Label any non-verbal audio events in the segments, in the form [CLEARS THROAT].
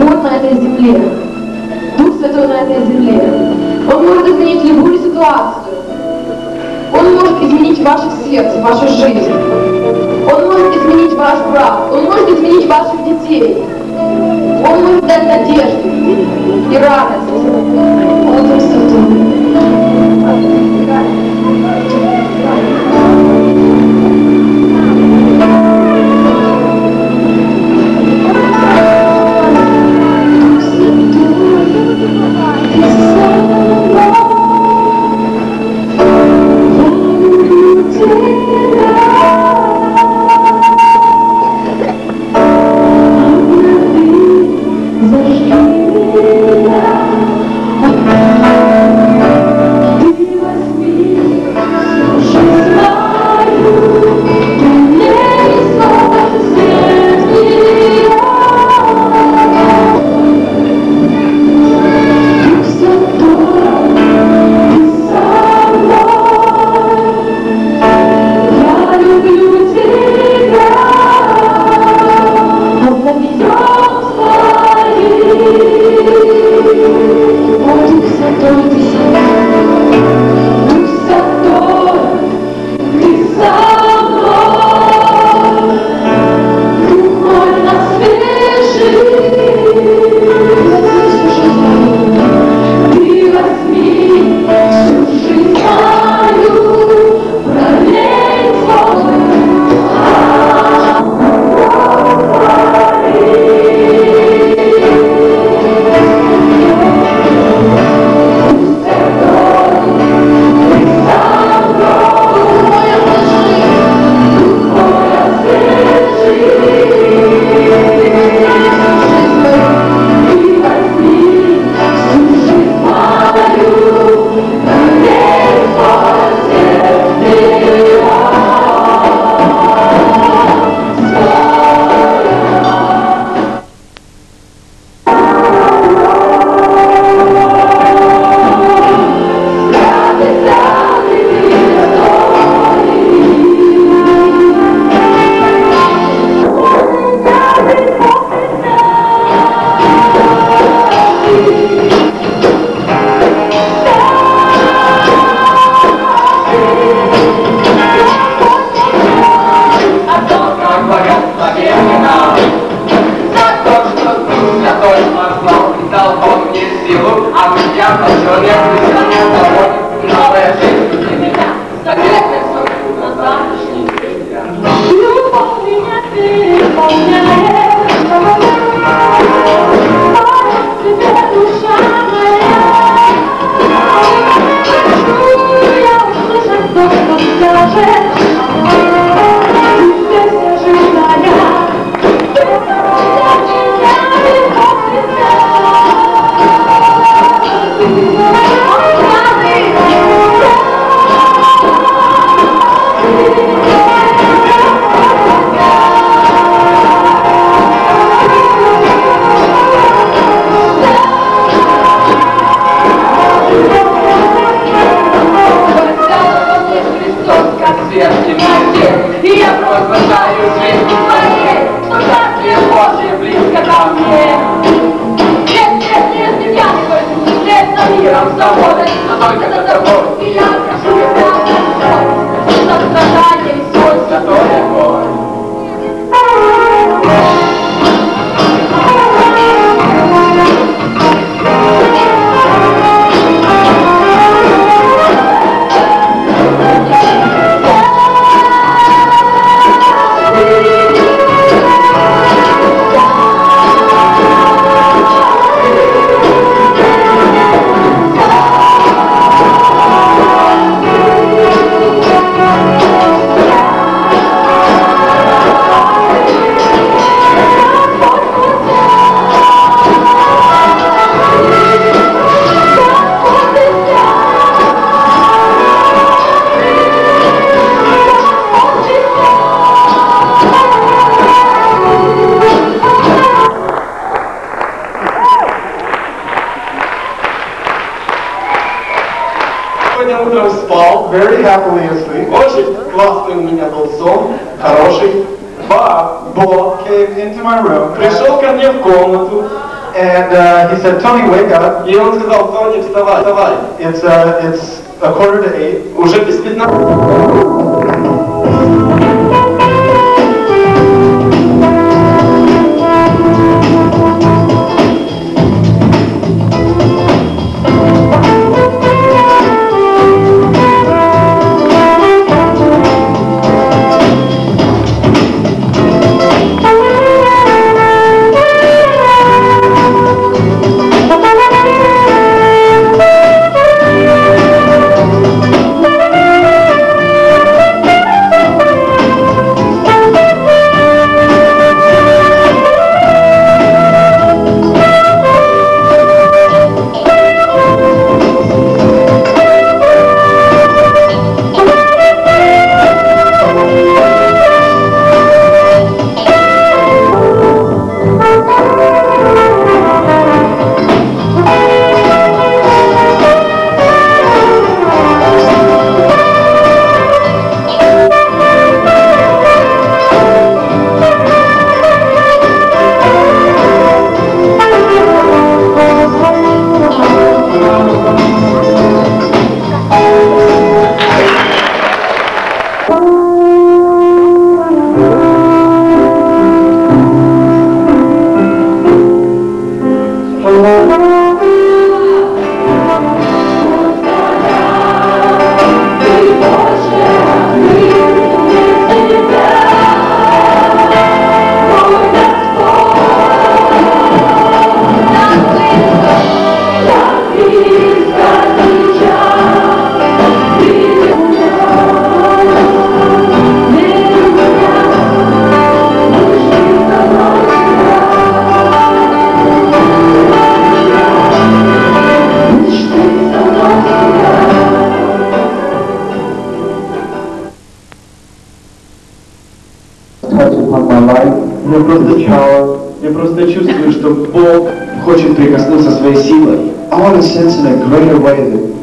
Господь на этой земле, Дух Святой на этой земле. Он может изменить любую ситуацию. Он может изменить ваше сердце, вашу жизнь. Он может изменить ваш брак. Он может изменить ваших детей. Он может дать надежду и радость. Он Дух Святой. Сегодня у меня был сон, хороший. But Bog came into my room пришел ко мне в комнату, and uh, he said, Tony, wake up. и он сказал, Тони, вставай, вставай. It's, uh, it's a quarter to eight. Уже без 15. Я просто, я просто чувствую, что Бог хочет прикоснуться своей силой. I want to sense in a greater way that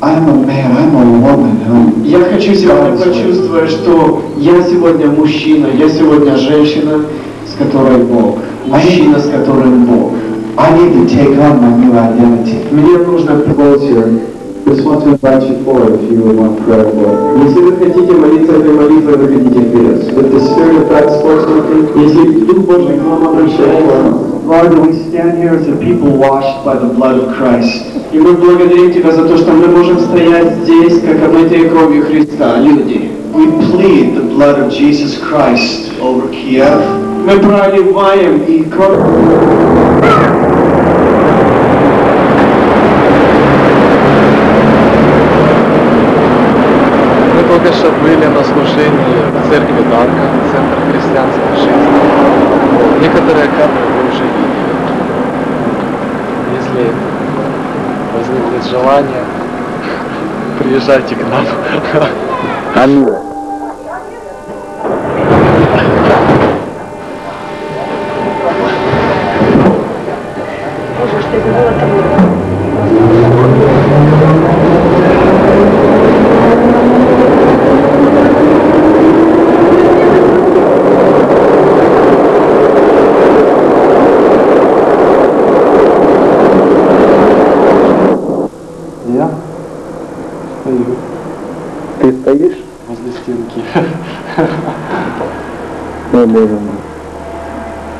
I'm a man, I'm a woman Я хочу сегодня почувствовать, что я сегодня мужчина, я сегодня женщина, с которой Бог. Мужчина, с которым Бог. I need to take on my new identity. Мне нужно Close here. Just want to invite you forward if you would want prayer for. Если вы хотите молиться этой молитвой, выходите вперед. If the Spirit of God spoke something, Если Дух Божий к вам обращается, Lord, we stand here as a people washed by the blood of Christ. и мы благодарим Тебя за то, что мы можем стоять здесь, как омытые кровью Христа, люди. We plead the blood of Jesus Christ over Kiev, Мы проливаем и кровь Что были на служении в церкви Дарка, Центр христианской жизни. Некоторые кадры вы уже видели. Если возникнет желание, приезжайте к нам. Аминь. Мой.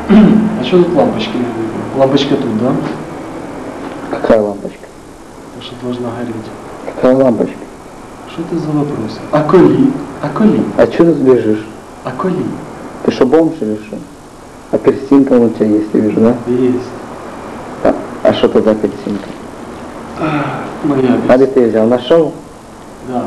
[CLEARS THROAT] А что тут лампочки? Лампочка тут, да? Какая лампочка? Та, Что должна гореть. Какая лампочка? Что это за вопрос? А коли? А коли? А что ты сбежишь? А коли? Ты что, бомж или что? Апельсинка у тебя есть, я вижу, да? Есть. А, а что это за апельсинка? Моя А где ты ее взял? Нашел? Да,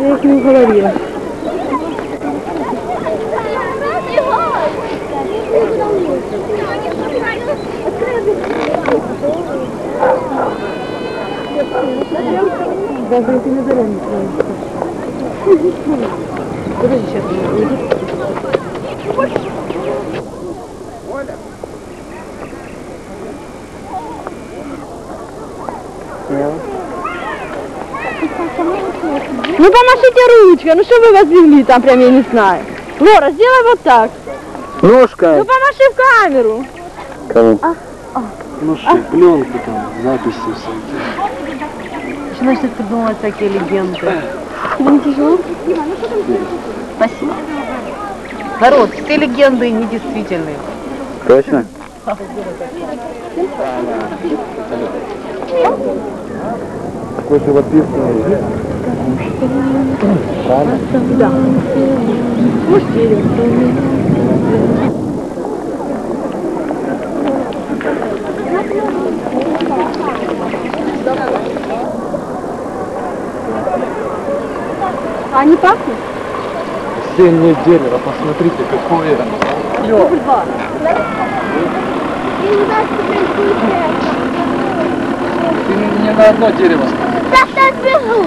Я их не говорила. Даже если на дороге Куда сейчас Ну помашите ручкой, ну что вы возлегли там прям, я не знаю. Лора, сделай вот так. Ножка. Ну помаши в камеру. Ножки, пленку там, записи всякие. Начинают придумывать всякие легенды. Тебе не тяжело? Спасибо. Народ, все легенды недействительные. Точно? Такой живописный. Да. А не пахнет? Осеннее дерево, посмотрите, какое. Ты не на одно дерево. Максим,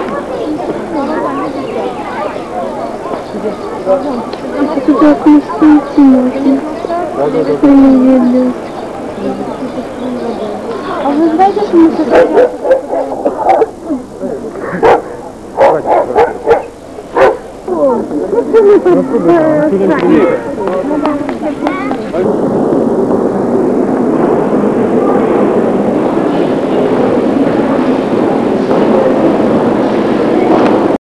А вы знаете, что мы